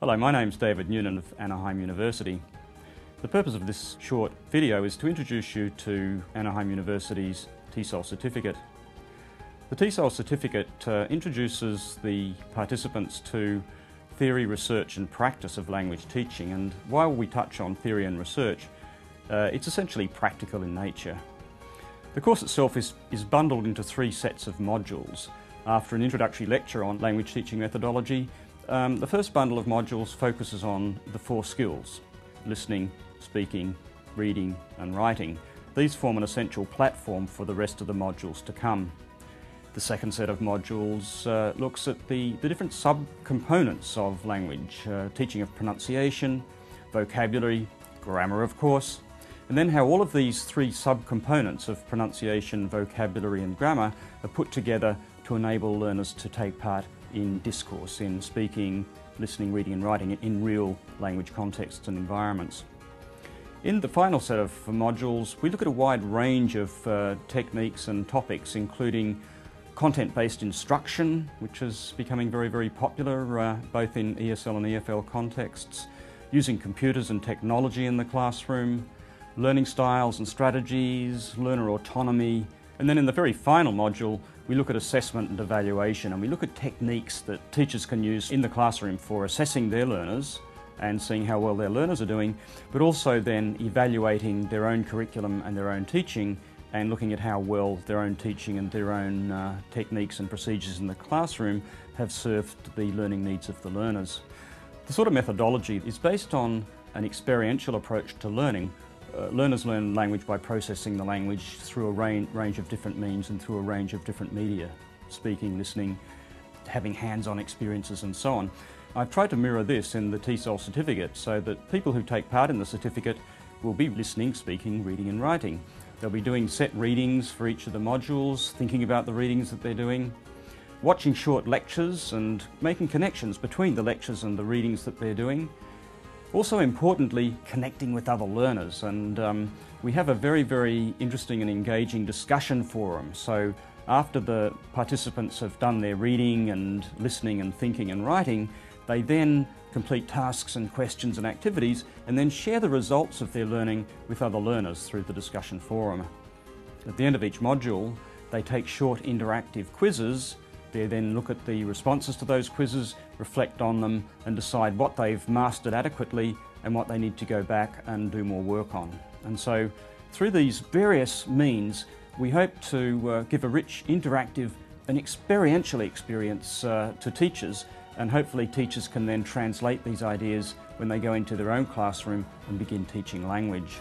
Hello, my name's David Noonan of Anaheim University. The purpose of this short video is to introduce you to Anaheim University's TESOL certificate. The TESOL certificate uh, introduces the participants to theory, research and practice of language teaching and while we touch on theory and research, uh, it's essentially practical in nature. The course itself is, is bundled into three sets of modules. After an introductory lecture on language teaching methodology, um, the first bundle of modules focuses on the four skills, listening, speaking, reading and writing. These form an essential platform for the rest of the modules to come. The second set of modules uh, looks at the, the different subcomponents of language, uh, teaching of pronunciation, vocabulary, grammar of course, and then how all of these three sub-components of pronunciation, vocabulary and grammar are put together to enable learners to take part in discourse, in speaking, listening, reading and writing in real language contexts and environments. In the final set of modules, we look at a wide range of uh, techniques and topics, including content-based instruction, which is becoming very, very popular uh, both in ESL and EFL contexts, using computers and technology in the classroom, learning styles and strategies, learner autonomy, and then in the very final module, we look at assessment and evaluation and we look at techniques that teachers can use in the classroom for assessing their learners and seeing how well their learners are doing, but also then evaluating their own curriculum and their own teaching and looking at how well their own teaching and their own uh, techniques and procedures in the classroom have served the learning needs of the learners. The sort of methodology is based on an experiential approach to learning. Uh, learners learn language by processing the language through a range, range of different means and through a range of different media, speaking, listening, having hands-on experiences and so on. I've tried to mirror this in the TESOL certificate so that people who take part in the certificate will be listening, speaking, reading and writing. They'll be doing set readings for each of the modules, thinking about the readings that they're doing, watching short lectures and making connections between the lectures and the readings that they're doing. Also importantly, connecting with other learners and um, we have a very, very interesting and engaging discussion forum. So after the participants have done their reading and listening and thinking and writing, they then complete tasks and questions and activities and then share the results of their learning with other learners through the discussion forum. At the end of each module, they take short interactive quizzes. They then look at the responses to those quizzes, reflect on them and decide what they've mastered adequately and what they need to go back and do more work on. And so through these various means, we hope to uh, give a rich, interactive and experiential experience uh, to teachers and hopefully teachers can then translate these ideas when they go into their own classroom and begin teaching language.